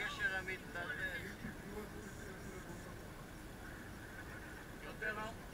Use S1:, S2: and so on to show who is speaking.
S1: הגשר המתנדב. יותר ארוך?